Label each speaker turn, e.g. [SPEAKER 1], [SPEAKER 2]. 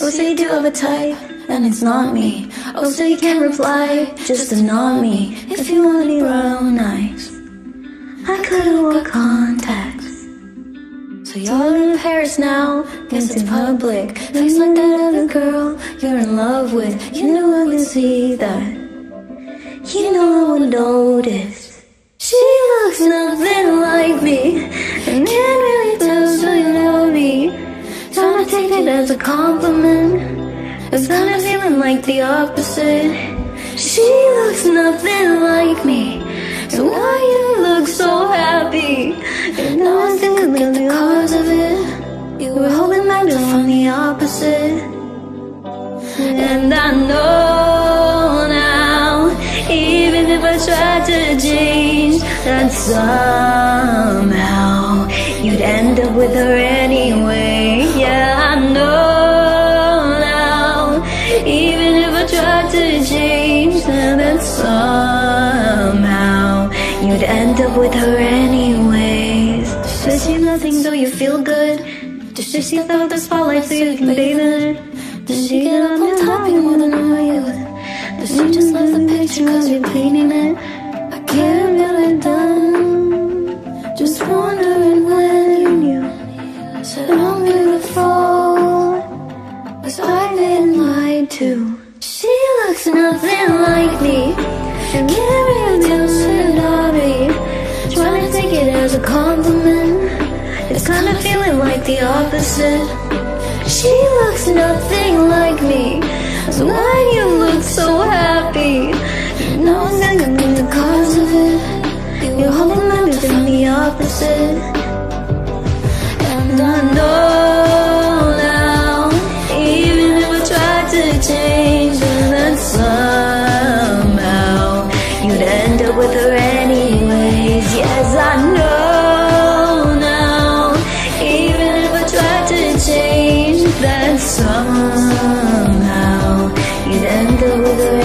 [SPEAKER 1] Oh, so you do have a type, and it's not me. Oh, so you can't reply, just not me. If you want any brown eyes, I couldn't wear contacts. So you're in Paris now, guess it's public. Face like that other girl you're in love with. You know I can see that. You know I would notice. She looks nothing like me, it as a compliment. It's kinda feeling like the opposite. She looks nothing like me. So why you look so happy? And now I think I get the cause of it. You were hoping I'd find the opposite. And I know now, even if I tried to change, that somehow you'd end up with her anyway. To change, then that somehow you'd end up with her anyways. Does she nothing so you feel good? Does she see the spotlight so you can bathe in it? Does she get up on top of you than her youth? Does she just love the picture cause you're painting it? I can't it done. Just wondering when you knew. Said I'm beautiful. Was I been lied to? Nothing like me. And can't really tell sorry. Trying to take it as a compliment. It's kinda feeling like the opposite. She looks nothing like me. So why you look so happy? I'm thinking I'm the cause of it. You're holding my breath in the opposite. End up with her anyways. Yes, I know now, even if I tried to change, then somehow you'd end up with her